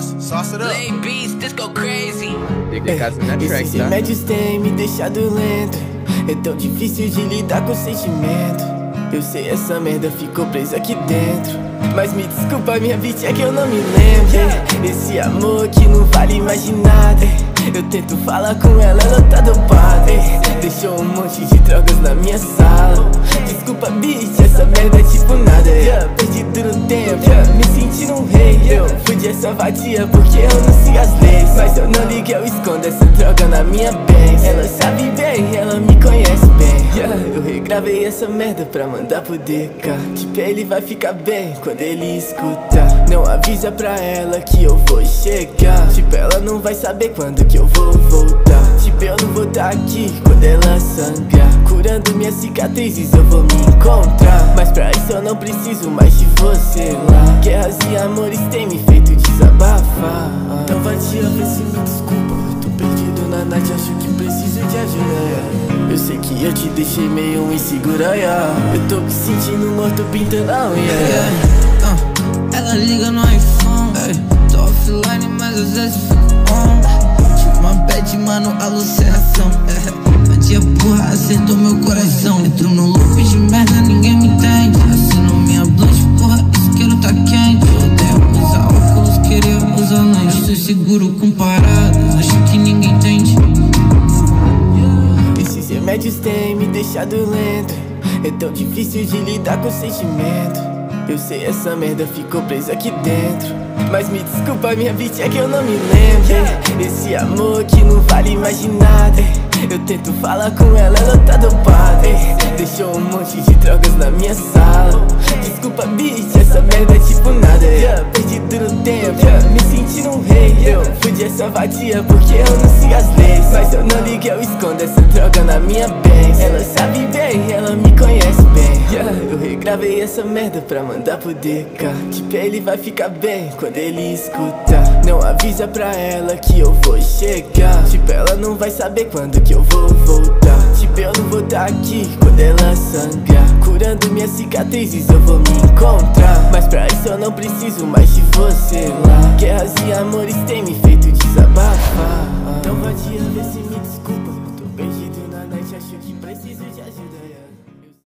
sauce, sauce it up. Lay beats, this go crazy. Esses remédios têm me deixado lento. É tão difícil de lidar com o sentimento. Eu sei essa merda ficou presa aqui dentro. Mas me desculpa minha bitch é que eu não me lembro. Esse amor que não vale mais de nada. Eu tento falar com ela, ela tá dopada Deixou um monte de drogas na minha sala. Desculpa bitch, essa merda é tipo nada. Yeah, Perdido no tempo, yeah, me sentindo um rei Eu fudi essa vadia porque eu não sigo as leis. Mas eu não ligo, eu escondo essa droga na minha base Ela sabe bem, ela me conhece bem. Yeah, Eu regravei essa merda pra mandar pro DK Tipo, ele vai ficar bem quando ele escutar Não avisa pra ela que eu vou chegar. Tipo, ela não vai saber quando que eu vou voltar. Tipo, eu não vou tá aqui quando ela sangrar Curando minhas cicatrizes eu vou me encontrar Mas isso eu não preciso mais de você Guerras e amores têm me feito desabafar Então vadia, vê se me desculpa Eu tô perdido na night, acho que preciso de ajuda Eu sei que eu te deixei meio insegura, yeah. Eu tô me sentindo morto pintando a unha yeah. Uh, ela liga no iPhone, ey. tô offline, mas às vezes fico on. Tive uma bad, mano, alucinação. É. A dia porra acertou meu coração. Entro no loop de merda, ninguém me entende. Seguro com paradas, acho que ninguém entende. Esses remédios têm me deixado lento. É tão difícil de lidar com o sentimento. Eu sei essa merda ficou presa aqui dentro. Mas me desculpa minha bitch é que eu não me lembro. Esse amor que não vale mais de nada. Eu tento falar com ela, ela tá dopada essa vadia porque eu não sigo as leis. Mas eu não ligo, eu escondo essa droga na minha base. Ela sabe bem, Eu regravei essa merda pra mandar pro DK ele vai ficar bem quando ele escutar. Não avisa pra ela que eu vou chegar. Tipo, ela não vai saber quando que eu vou voltar. Tipo, eu não vou tá aqui quando ela sangrar Curando minhas cicatrizes eu vou me encontrar. Mas pra isso eu não preciso mais de você lá. Guerras e amores têm me feito desabafar. Então vadia, vê se me desculpa tô perdido na night, acho que preciso de ajuda